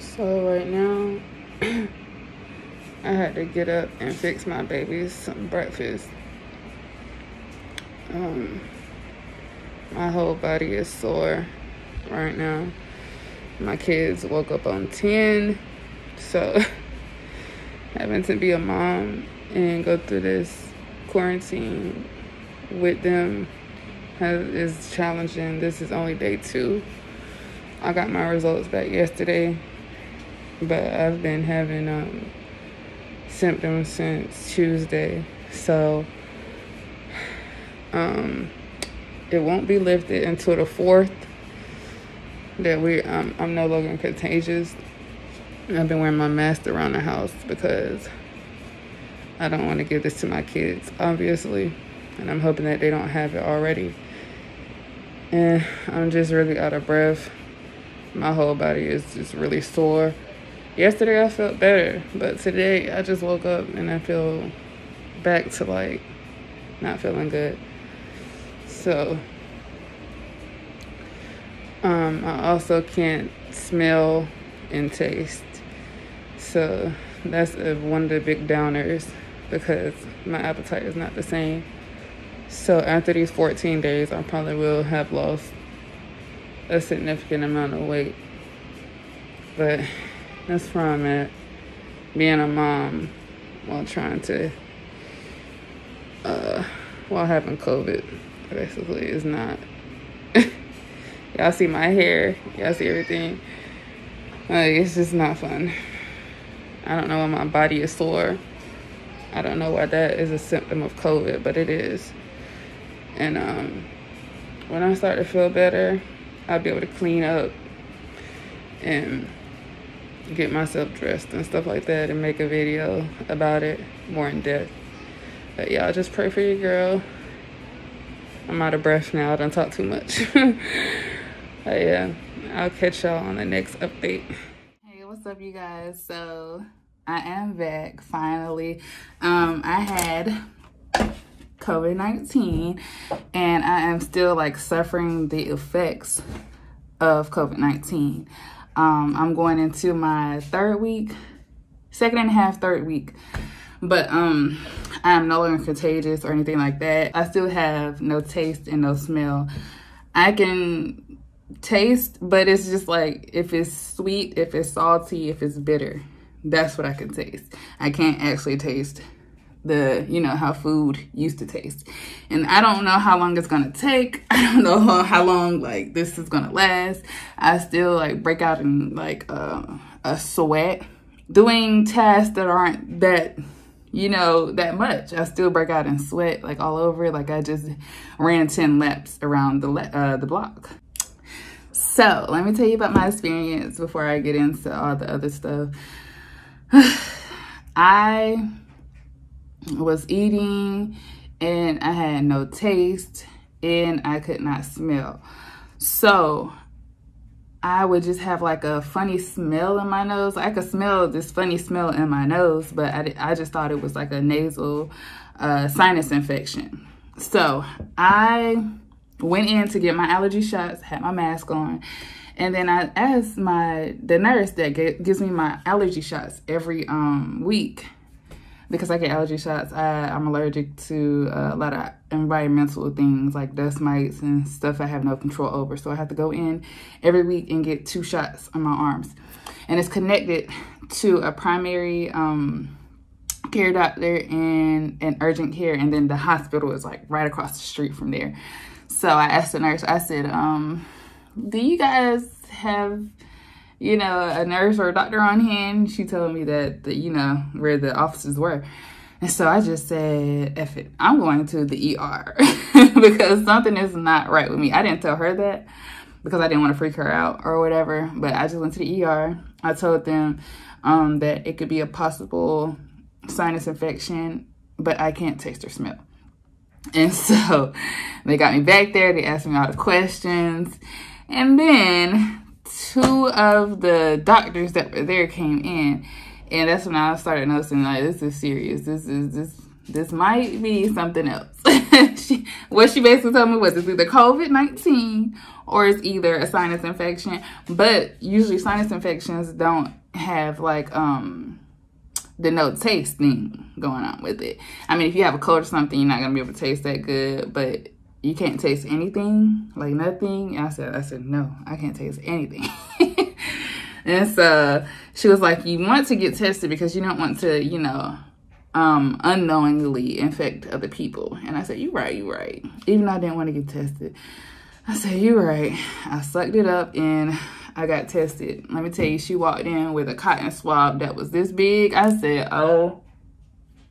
So right now, I had to get up and fix my babies some breakfast. Um, my whole body is sore right now. My kids woke up on 10, so having to be a mom and go through this quarantine with them has, is challenging. This is only day two. I got my results back yesterday, but I've been having um, symptoms since Tuesday. So um, it won't be lifted until the 4th that we um, I'm no longer contagious. I've been wearing my mask around the house because I don't want to give this to my kids, obviously. And I'm hoping that they don't have it already. And I'm just really out of breath. My whole body is just really sore. Yesterday I felt better, but today I just woke up and I feel back to like not feeling good. So um, I also can't smell and taste. So that's a, one of the big downers because my appetite is not the same. So after these 14 days, I probably will have lost a significant amount of weight. But that's where I'm at. Being a mom while trying to, uh, while having COVID, basically, is not. y'all see my hair, y'all see everything. Like, it's just not fun. I don't know why my body is sore. I don't know why that is a symptom of COVID, but it is. And um, when I start to feel better, I'll be able to clean up and get myself dressed and stuff like that and make a video about it more in depth. But y'all just pray for your girl. I'm out of breath now. I don't talk too much. but yeah, I'll catch y'all on the next update. Hey, what's up, you guys? So I am back finally. Um, I had COVID-19 and I am still like suffering the effects of COVID-19. Um, I'm going into my third week, second and a half, third week. But um, I'm no longer contagious or anything like that. I still have no taste and no smell. I can taste, but it's just like if it's sweet, if it's salty, if it's bitter. That's what I can taste. I can't actually taste the, you know, how food used to taste. And I don't know how long it's to take. I don't know how long, like, this is to last. I still, like, break out in, like, uh, a sweat. Doing tasks that aren't that, you know, that much. I still break out in sweat, like, all over. Like, I just ran 10 laps around the, uh, the block. So, let me tell you about my experience before I get into all the other stuff. I was eating and I had no taste and I could not smell. So I would just have like a funny smell in my nose. I could smell this funny smell in my nose, but I, I just thought it was like a nasal uh, sinus infection. So I went in to get my allergy shots, had my mask on, and then I asked my the nurse that gives me my allergy shots every um, week because I get allergy shots. I, I'm allergic to uh, a lot of environmental things like dust mites and stuff I have no control over. So I have to go in every week and get two shots on my arms. And it's connected to a primary um, care doctor and an urgent care. And then the hospital is like right across the street from there. So I asked the nurse, I said, um, do you guys have you know a nurse or a doctor on hand she told me that the, you know where the offices were. And so i just said F it. I'm going to the er because something is not right with me. I didn't tell her that because i didn't want to freak her out or whatever but i just went to the er i told them um, that it could be a possible sinus infection but i can't taste or smell. And so they got me back there. They asked me all the questions. And then two of the doctors that were there came in. And that's when I started noticing like this is serious. This is this this might be something else. she, what she basically told me was it's either COVID-19 or it's either a sinus infection. But usually sinus infections don't have like um the no taste thing going on with it. I mean, if you have a cold or something, you're not gonna be able to taste that good, but you can't taste anything, like nothing. I said, I said, no, I can't taste anything. and so she was like, you want to get tested because you don't want to, you know, um, unknowingly infect other people. And I said, you're right, you're right. Even though I didn't want to get tested. I said, you're right. I sucked it up and I got tested. Let me tell you, she walked in with a cotton swab that was this big. I said, oh,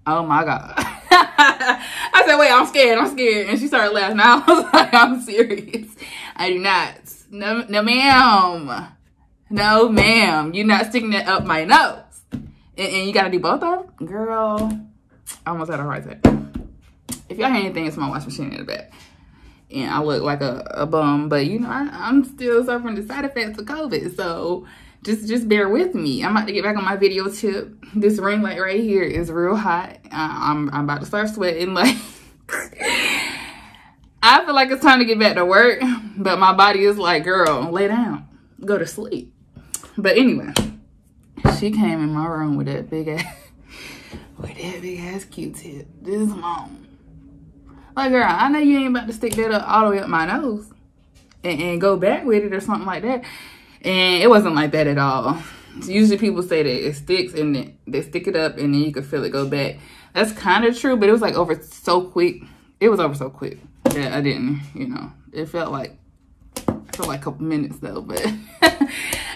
oh my God. I said, wait, I'm scared, I'm scared. And she started laughing. I was like, I'm serious. I do not. No, no ma'am. No, ma'am. You're not sticking it up my nose. And, and you got to do both of them? Girl, I almost had a heart attack. If y'all hear anything, it's my washing machine in the back. And I look like a, a bum, but you know, I, I'm still suffering the side effects of COVID. So just just bear with me. I'm about to get back on my video tip. This ring light right here is real hot. Uh, I'm, I'm about to start sweating. Like, I feel like it's time to get back to work, but my body is like, girl, lay down, go to sleep. But anyway, she came in my room with that big ass, with that big ass Q-tip, this long. Like, girl, I know you ain't about to stick that up all the way up my nose and, and go back with it or something like that. And it wasn't like that at all. Usually people say that it sticks and they stick it up and then you can feel it go back. That's kind of true, but it was like over so quick. It was over so quick that I didn't, you know, it felt like, felt like a couple minutes though, but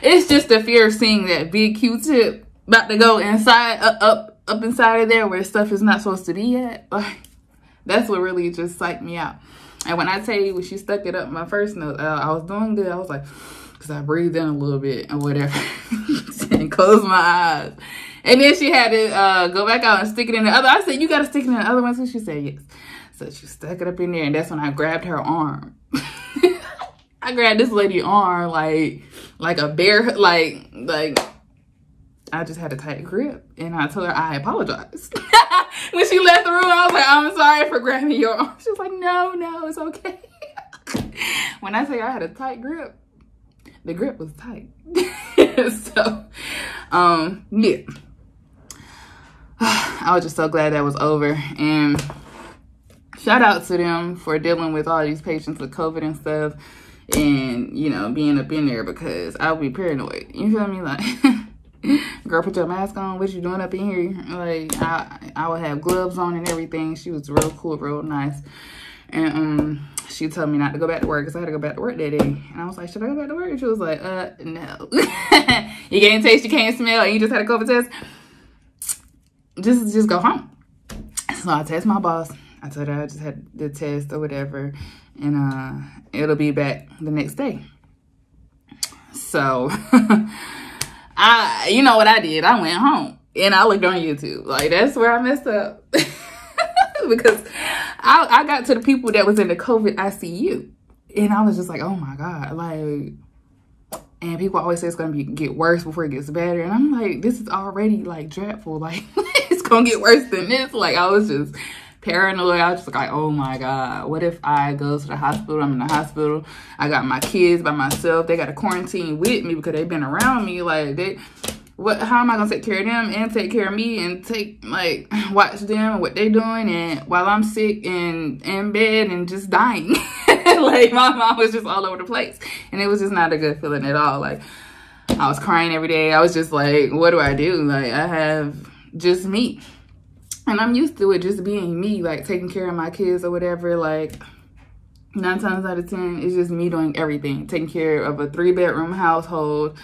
it's just the fear of seeing that big Q-tip about to go inside, up, up, up inside of there where stuff is not supposed to be at. Like, that's what really just psyched me out. And when I tell you, when she stuck it up my first note, uh, I was doing good. I was like, because I breathed in a little bit and whatever and closed my eyes. And then she had to uh, go back out and stick it in the other. I said, you got to stick it in the other one. So she said, yes. So she stuck it up in there. And that's when I grabbed her arm. I grabbed this lady arm like, like a bear, like, like, I just had a tight grip. And I told her I apologized. when she left the room, I was like, I'm sorry for grabbing your arm. She was like, no, no, it's okay. when I say I had a tight grip, the grip was tight. so, um, yeah. I was just so glad that was over. And shout out to them for dealing with all these patients with COVID and stuff. And, you know, being up in there because I would be paranoid. You feel me? Like, girl, put your mask on. What you doing up in here? Like, I, I would have gloves on and everything. She was real cool, real nice. And, um, she told me not to go back to work because I had to go back to work that day. And I was like, should I go back to work? And she was like, uh, no. you can't taste, you can't smell, and you just had a COVID test. Just, just go home. So I test my boss. I told her I just had the test or whatever. And uh, it'll be back the next day. So, I, you know what I did? I went home and I looked on YouTube. Like, that's where I messed up. because I, I got to the people that was in the COVID ICU. And I was just like, oh my God. Like, and people always say it's going to be get worse before it gets better. And I'm like, this is already like dreadful. Like, it's to get worse than this. Like, I was just paranoid. I was just like, oh my God, what if I go to the hospital? I'm in the hospital. I got my kids by myself. They got a quarantine with me because they've been around me. Like, they what how am I gonna take care of them and take care of me and take like watch them and what they're doing and while I'm sick and in bed and just dying. like my mom was just all over the place. And it was just not a good feeling at all. Like I was crying every day. I was just like, what do I do? Like I have just me. And I'm used to it just being me, like taking care of my kids or whatever. Like nine times out of ten, it's just me doing everything. Taking care of a three bedroom household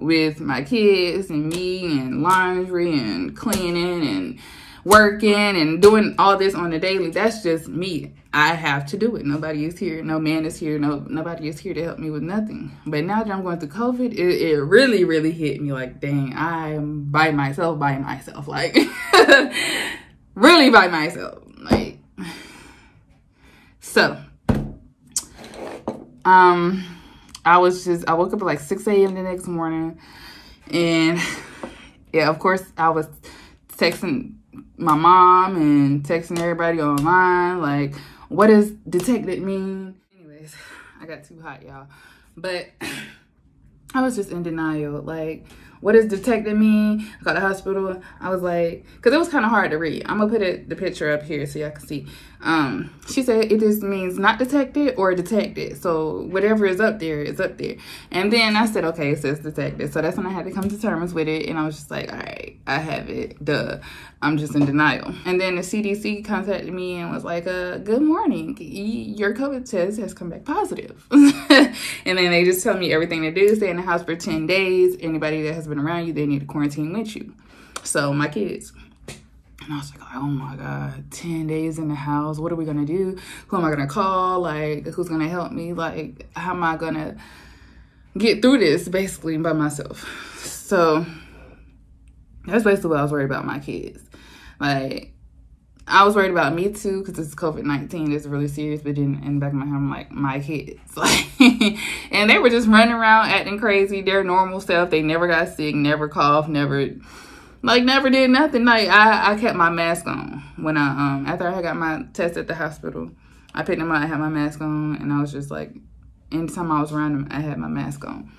with my kids and me and laundry and cleaning and working and doing all this on a daily. That's just me. I have to do it. Nobody is here. No man is here. No nobody is here to help me with nothing. But now that I'm going through COVID, it, it really, really hit me like, dang, I'm by myself, by myself. Like, really by myself. Like, so, um, I was just, I woke up at like 6 a.m. the next morning. And yeah, of course, I was texting my mom and texting everybody online. Like, what does detected mean? Anyways, I got too hot, y'all. But I was just in denial. Like, what does detected mean? I got the hospital. I was like, because it was kind of hard to read. I'm gonna put it the picture up here so y'all can see. Um, she said it just means not detected or detected. So whatever is up there is up there. And then I said, okay, it says detected. So that's when I had to come to terms with it. And I was just like, all right, I have it. Duh. I'm just in denial. And then the CDC contacted me and was like, uh, good morning. Your COVID test has come back positive. and then they just tell me everything to do. Stay in the house for 10 days. Anybody that has been around you, they need to quarantine with you. So my kids. And I was like, oh my God, 10 days in the house. What are we going to do? Who am I going to call? Like, who's going to help me? Like, how am I going to get through this basically by myself? So that's basically what I was worried about my kids. Like, I was worried about me too because it's COVID 19. It's really serious. But then in the back of my head, I'm like, my kids. Like, and they were just running around acting crazy. Their normal self. They never got sick, never coughed, never, like, never did nothing. Like, I, I kept my mask on when I, um, after I got my test at the hospital. I picked them up, I had my mask on, and I was just like, anytime I was around them, I had my mask on.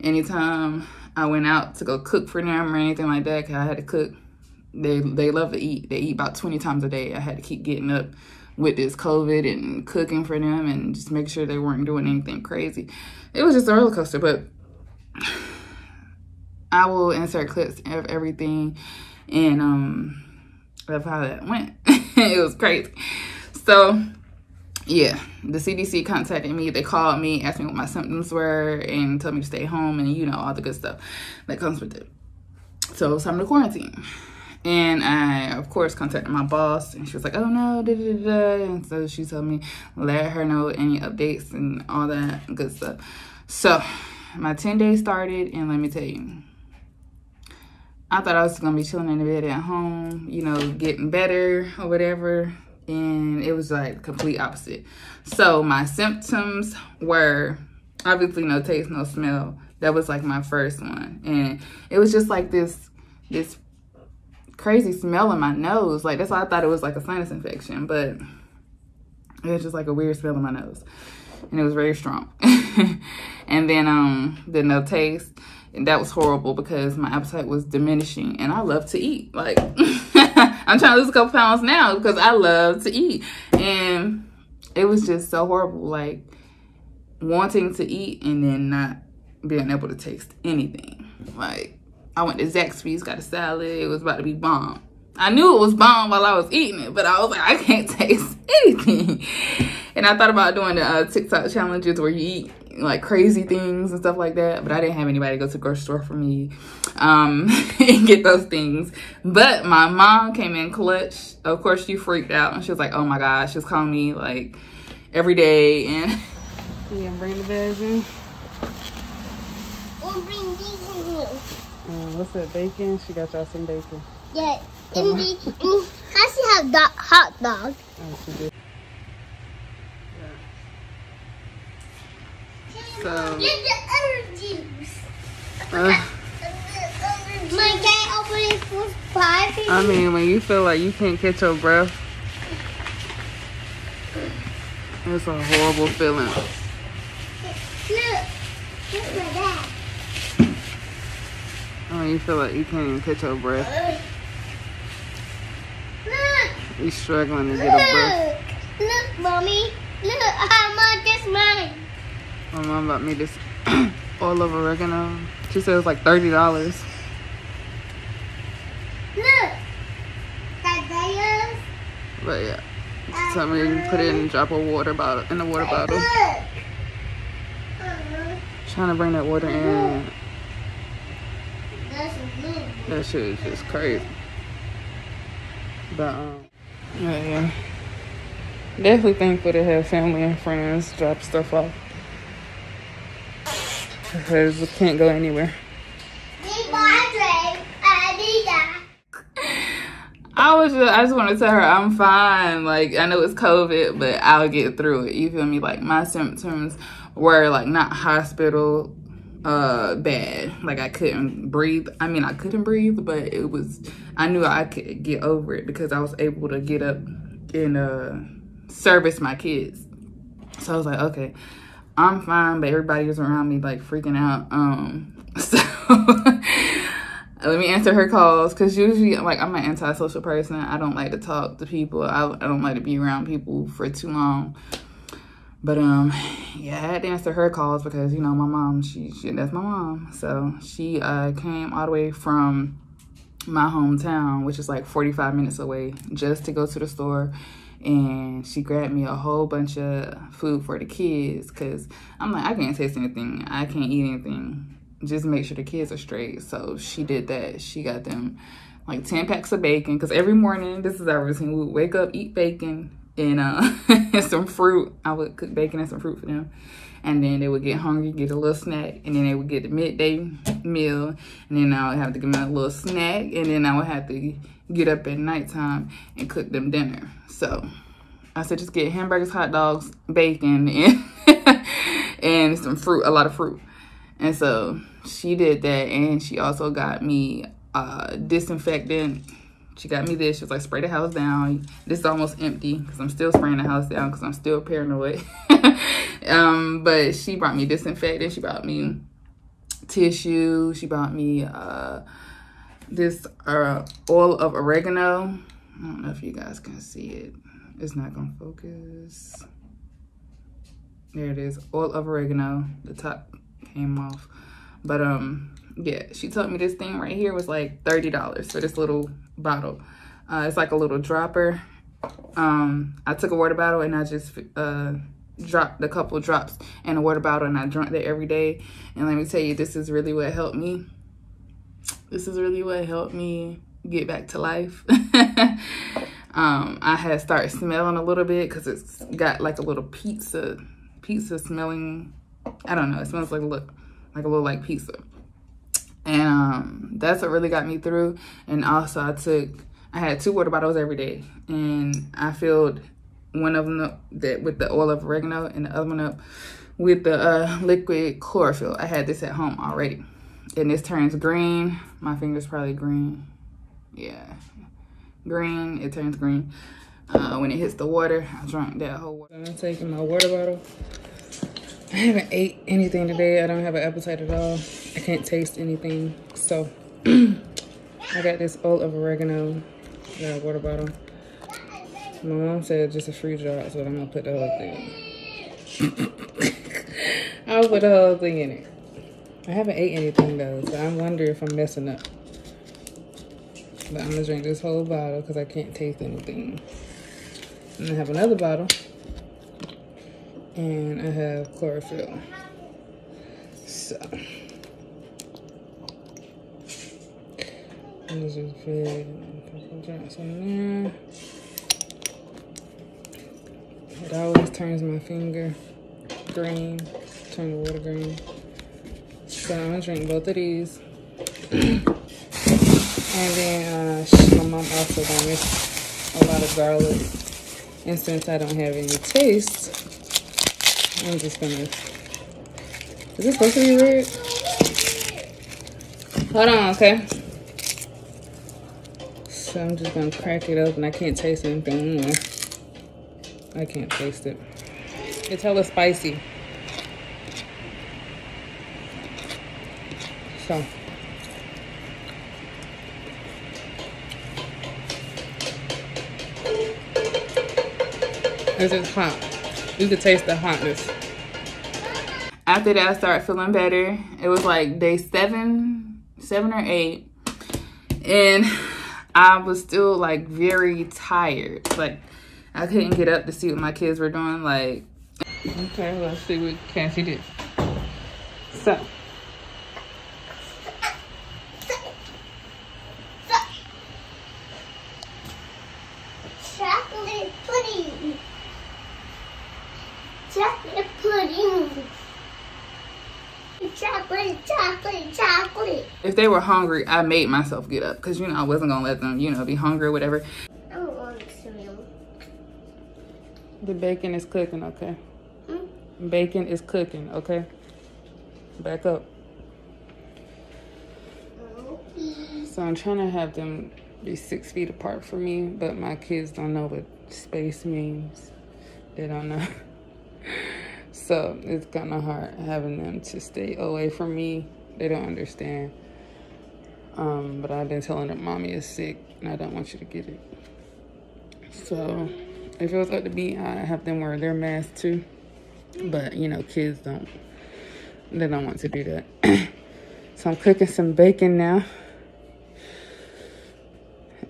Anytime I went out to go cook for them or anything like that, cause I had to cook they they love to eat. They eat about 20 times a day. I had to keep getting up with this COVID and cooking for them and just make sure they weren't doing anything crazy. It was just a roller coaster, but I will insert clips of everything and um of how that went. it was crazy. So yeah, the CDC contacted me. They called me, asked me what my symptoms were, and told me to stay home and you know all the good stuff that comes with it. So it's time to quarantine. And I, of course, contacted my boss, and she was like, "Oh no, da da da," and so she told me let her know any updates and all that good stuff. So my ten days started, and let me tell you, I thought I was gonna be chilling in the bed at home, you know, getting better or whatever, and it was like complete opposite. So my symptoms were obviously no taste, no smell. That was like my first one, and it was just like this this crazy smell in my nose. Like that's why I thought it was like a sinus infection, but it was just like a weird smell in my nose. And it was very strong. and then um then the no taste. And that was horrible because my appetite was diminishing and I love to eat. Like I'm trying to lose a couple pounds now because I love to eat. And it was just so horrible. Like wanting to eat and then not being able to taste anything. Like I went to Zaxby's, got a salad. It was about to be bomb. I knew it was bomb while I was eating it, but I was like, I can't taste anything. And I thought about doing the uh, TikTok challenges where you eat like crazy things and stuff like that, but I didn't have anybody go to the grocery store for me um, and get those things. But my mom came in clutch. Of course, she freaked out and she was like, oh my gosh, she was calling me like every day. And yeah, bring the bags in. We'll bring these in here. Um, what's that, bacon? She got y'all some bacon. Yeah. And, the, and I see have dog, hot dog. Oh, she did. Yeah. So. Get the other juice. Uh, My can open it for five. I mean, when you feel like you can't catch your breath, it's a horrible feeling. Look, look at that. Oh, you feel like you can't even catch your breath. Look. You struggling to get a breath. Look, mommy. Look, how much this mine. My mom bought me this oil of oregano. She said it was like thirty dollars. Look. That. But yeah. She told me to put it in a drop of water bottle in the water bottle. Uh-huh. Look. Trying to bring that water in. That shit is just crazy. But um, yeah, yeah. Definitely thankful to have family and friends drop stuff off. Because we can't go anywhere. I was just, I just want to tell her I'm fine. Like, I know it's COVID, but I'll get through it. You feel me? Like, my symptoms were like not hospital uh bad. Like i couldn't breathe. I mean i couldn't breathe but it was i knew i could get over it because i was able to get up and uh service my kids. So i was like okay i'm fine but everybody was around me like freaking out. Um so let me answer her calls because usually like i'm an antisocial person. I don't like to talk to people. I, I don't like to be around people for too long but um, yeah, I had to answer her calls because you know my mom, she, she that's my mom. So she uh came all the way from my hometown, which is like 45 minutes away, just to go to the store. And she grabbed me a whole bunch of food for the kids because I'm like, I can't taste anything. I can't eat anything. Just make sure the kids are straight. So she did that. She got them like 10 packs of bacon because every morning, this is our routine. We wake up, eat bacon, and uh some fruit. I would cook bacon and some fruit for them. And then they would get hungry, get a little snack, and then they would get the midday meal. And then I would have to give them a little snack, and then I would have to get up at nighttime and cook them dinner. So I said just get hamburgers, hot dogs, bacon, and and some fruit, a lot of fruit. And so she did that, and she also got me uh, disinfectant she got me this. She was like, spray the house down. This is almost empty because I'm still spraying the house down because I'm still paranoid. um, but she brought me disinfectant. She brought me tissue. She brought me uh, this uh, oil of oregano. I don't know if you guys can see it. It's not going to focus. There it is. Oil of oregano. The top came off. But um, yeah, she told me this thing right here was like $30 for this little bottle. Uh, it's like a little dropper. Um, I took a water bottle and I just uh, dropped a couple drops in a water bottle and I drank that every day. And let me tell you, this is really what helped me. This is really what helped me get back to life. um, I had started smelling a little bit because it's got like a little pizza, pizza smelling. I don't know. It smells like look, like a little like pizza and um, that's what really got me through. And also i took i had two water bottles every day. And i filled one of them up that with the oil of oregano and the other one up with the uh, liquid chlorophyll. I had this at home already. And this turns green. My finger's probably green. Yeah. Green. It turns green. Uh, when it hits the water i drank that whole water. I'm taking my water bottle I haven't ate anything today. I don't have an appetite at all. I can't taste anything. So I got this oil of oregano. Water bottle. My mom said just a free jar, so I'm gonna put the whole thing. I'll put the whole thing in it. I haven't ate anything though, so I wonder if I'm messing up. But I'm gonna drink this whole bottle because I can't taste anything. And I have another bottle and I have chlorophyll. So, drops in there. It always turns my finger green, turn the water green. So I'm gonna drink both of these. and then uh, my mom also gonna me a lot of garlic. And since I don't have any taste, I'm just gonna. Is this supposed to be red? Hold on, okay. So I'm just gonna crack it open. I can't taste anything. I can't taste it. It's hella spicy. So. Is hot. You could taste the hotness. After that, I started feeling better. It was like day seven, seven or eight. And I was still like very tired. Like I couldn't get up to see what my kids were doing. Like, okay, let's see what Cassie did. So. if they were hungry, I made myself get up because, you know, I wasn't going to let them, you know, be hungry or whatever. I don't want cereal. The bacon is cooking, okay? Mm? Bacon is cooking, okay? Back up. Okay. so I'm trying to have them be six feet apart from me, but my kids don't know what space means. They don't know. so it's kind of hard having them to stay away from me. They don't understand. Um, but I've been telling them mommy is sick and I don't want you to get it. So if it was up to me, I have them wear their mask too. But you know, kids don't, they don't want to do that. so I'm cooking some bacon now.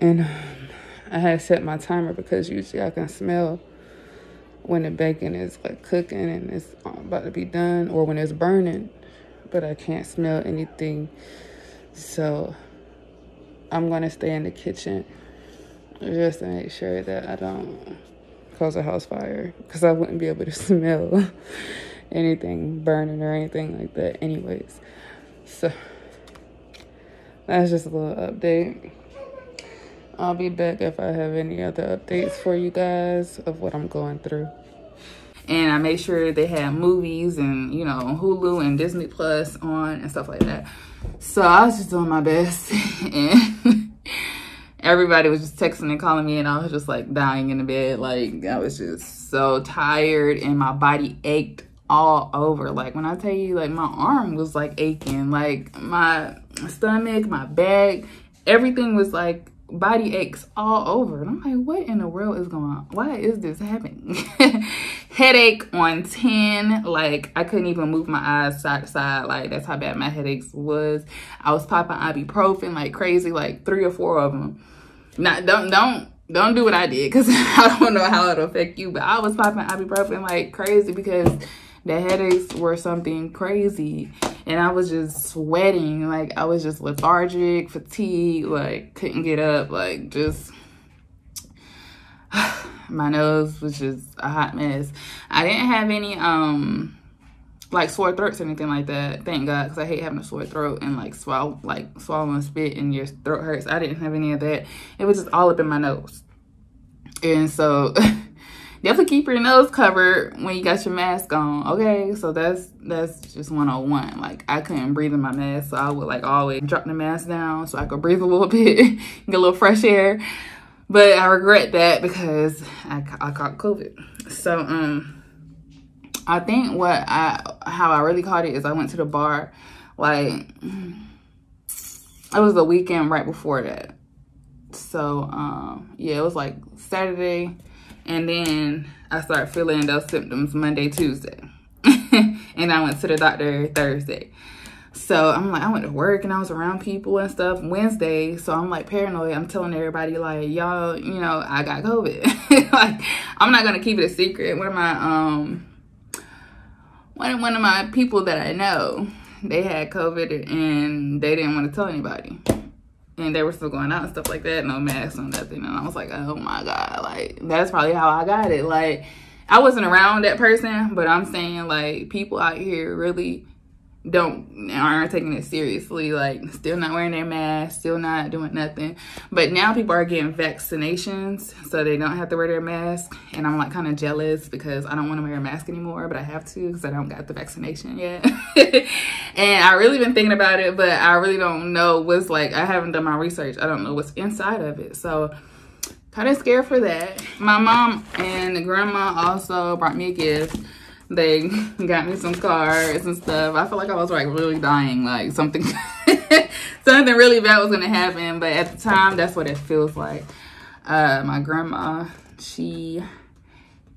And um, I had set my timer because usually I can smell when the bacon is like cooking and it's about to be done or when it's burning, but I can't smell anything. So I'm gonna stay in the kitchen just to make sure that I don't cause a house fire because I wouldn't be able to smell anything burning or anything like that anyways. So that's just a little update. I'll be back if I have any other updates for you guys of what I'm going through. And I made sure they had movies and, you know, Hulu and Disney Plus on and stuff like that. So I was just doing my best. and everybody was just texting and calling me and I was just like dying in the bed. Like I was just so tired and my body ached all over. Like when I tell you like my arm was like aching, like my stomach, my back, everything was like body aches all over. And I'm like, what in the world is going on? Why is this happening? Headache on 10. Like, I couldn't even move my eyes side to side. Like, that's how bad my headaches was. I was popping ibuprofen like crazy, like three or four of them. Not, don't, don't, don't do what I did because I don't know how it'll affect you. But I was popping ibuprofen like crazy because the headaches were something crazy and I was just sweating. Like I was just lethargic, fatigued, like couldn't get up, like just my nose was just a hot mess. I didn't have any um like sore throats or anything like that. Thank God, because I hate having a sore throat and like swallow like swallowing spit and your throat hurts. I didn't have any of that. It was just all up in my nose. And so definitely keep your nose covered when you got your mask on okay? So that's that's just 101 like i couldn't breathe in my mask so i would like always drop the mask down so i could breathe a little bit get a little fresh air. But i regret that because i, I caught covid. So um i think what i how i really caught it is i went to the bar like it was the weekend right before that. So um yeah it was like saturday and then I started feeling those symptoms Monday, Tuesday. and I went to the doctor Thursday. So I'm like, I went to work and I was around people and stuff Wednesday. So I'm like paranoid. I'm telling everybody like, y'all, you know, I got COVID. like, I'm not gonna keep it a secret. One of my um, one one of my people that I know, they had COVID and they didn't want to tell anybody and they were still going out and stuff like that, no masks, no nothing. And I was like, oh my God, like that's probably how I got it. Like I wasn't around that person, but I'm saying like people out here really don't aren't taking it seriously like still not wearing their mask still not doing nothing. But now people are getting vaccinations so they don't have to wear their mask. And i'm like kind of jealous because i don't want to wear a mask anymore but i have to because i don't got the vaccination yet. And i really been thinking about it but i really don't know what's like i haven't done my research. I don't know what's inside of it. So kind of scared for that. My mom and grandma also brought me a gift they got me some cards and stuff. I feel like I was like really dying, like something something really bad was gonna happen. But at the time, that's what it feels like. Uh, my grandma, she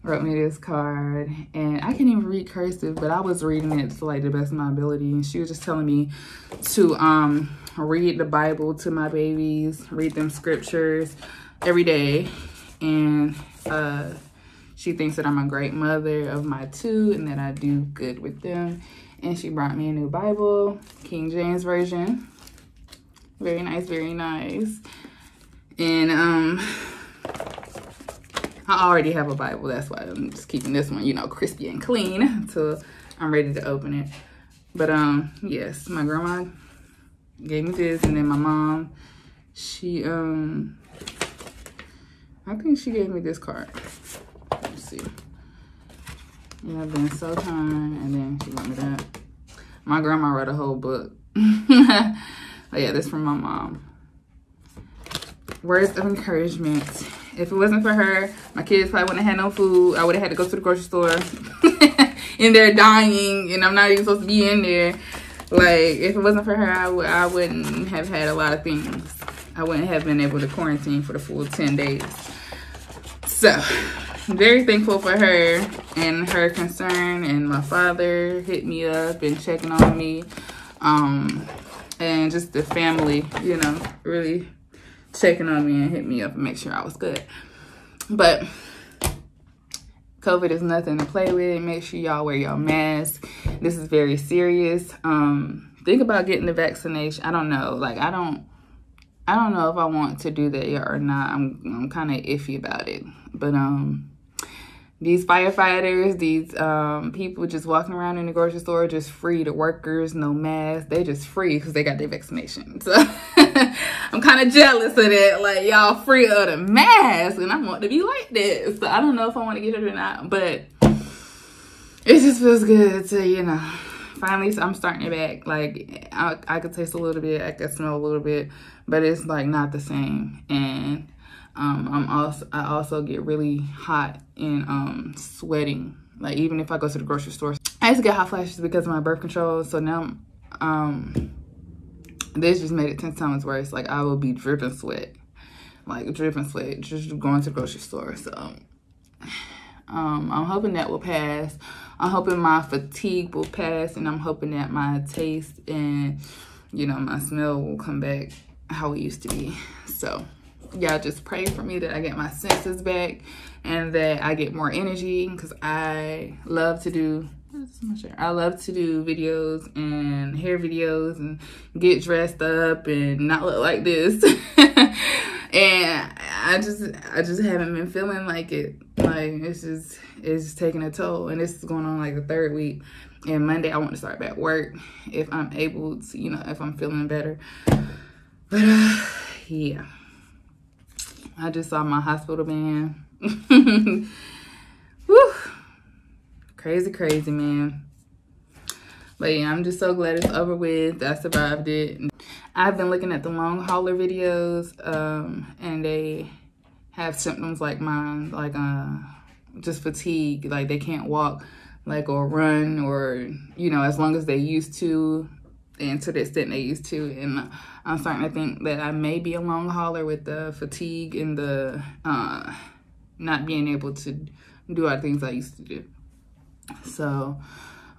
wrote me this card and I can't even read cursive, but I was reading it to like the best of my ability. And she was just telling me to um read the Bible to my babies, read them scriptures every day. And uh she thinks that I'm a great mother of my two and that I do good with them. And she brought me a new Bible, King James Version. Very nice, very nice. And um, I already have a Bible. That's why I'm just keeping this one, you know, crispy and clean until I'm ready to open it. But um, yes, my grandma gave me this, and then my mom, she um, I think she gave me this card see. You have been so kind. And then she wrote me that. My grandma wrote a whole book. oh yeah, this from my mom. words of encouragement. If it wasn't for her, my kids probably wouldn't have had no food. I would have had to go to the grocery store. in there dying, and I'm not even supposed to be in there. Like, if it wasn't for her, I wouldn't have had a lot of things. I wouldn't have been able to quarantine for the full 10 days. So, very thankful for her and her concern. And my father hit me up and checking on me. Um, and just the family, you know, really checking on me and hit me up and make sure I was good. But COVID is nothing to play with. Make sure y'all wear your mask. This is very serious. Um, think about getting the vaccination. I don't know. Like I don't I don't know if I want to do that yet or not. I'm I'm kind of iffy about it. But um these firefighters, these um, people just walking around in the grocery store, just free. The workers, no mask. They just free because they got their vaccination. So I'm kind of jealous of that. Like y'all free of the mask, and I want to be like this. So I don't know if I want to get it or not, but it just feels good to you know. Finally, I'm starting it back. Like I, I could taste a little bit, I could smell a little bit, but it's like not the same. And um, I'm also I also get really hot and um, sweating. Like even if I go to the grocery store, I used to get hot flashes because of my birth control. So now, um, this just made it ten times worse. Like I will be dripping sweat, like dripping sweat, just going to the grocery store. So um, I'm hoping that will pass. I'm hoping my fatigue will pass, and I'm hoping that my taste and you know my smell will come back how it used to be. So y'all just pray for me that I get my senses back and that I get more energy because I love to do I love to do videos and hair videos and get dressed up and not look like this. and I just I just haven't been feeling like it. Like it's just it's just taking a toll and this is going on like the third week. And Monday I want to start back work if I'm able to, you know, if I'm feeling better. But uh yeah. I just saw my hospital man. Woo. Crazy, crazy, man. But yeah, I'm just so glad it's over with. I survived it. I've been looking at the long hauler videos, um, and they have symptoms like mine, like uh, just fatigue, like they can't walk, like or run, or you know, as long as they used to, and to the extent they used to. And I'm starting to think that I may be a long hauler with the fatigue and the uh, not being able to do all the things I used to do. So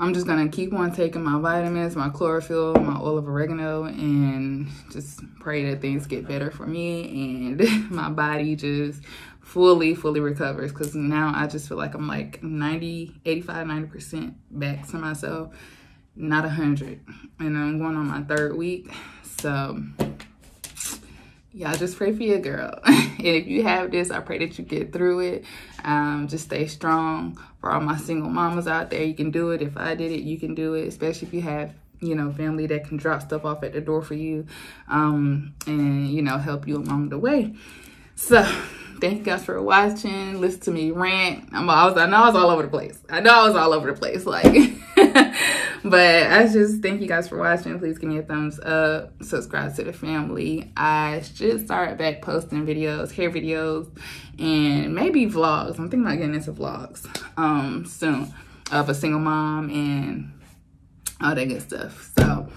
I'm just gonna keep on taking my vitamins, my chlorophyll, my of oregano, and just pray that things get better for me and my body just fully, fully recovers. Cause now I just feel like I'm like 90, 85, 90% back to myself not a hundred and i'm going on my third week so y'all just pray for your girl. And if you have this i pray that you get through it. Um, just stay strong. For all my single mamas out there you can do it. If i did it you can do it. Especially if you have you know family that can drop stuff off at the door for you um, and you know help you along the way. So thank you guys for watching. Listen to me rant. I'm I, was, I know i was all over the place. I know i was all over the place. Like but I just thank you guys for watching. Please give me a thumbs up. Subscribe to the family. I should start back posting videos, hair videos, and maybe vlogs. I'm thinking about getting into vlogs um, soon of a single mom and all that good stuff. So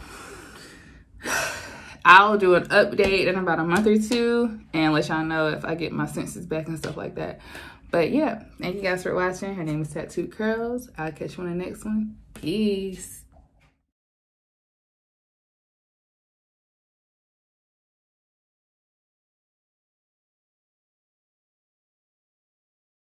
I'll do an update in about a month or two and let y'all know if I get my senses back and stuff like that. But yeah, thank you guys for watching. Her name is Tattooed Curls. I'll catch you on the next one. Peace.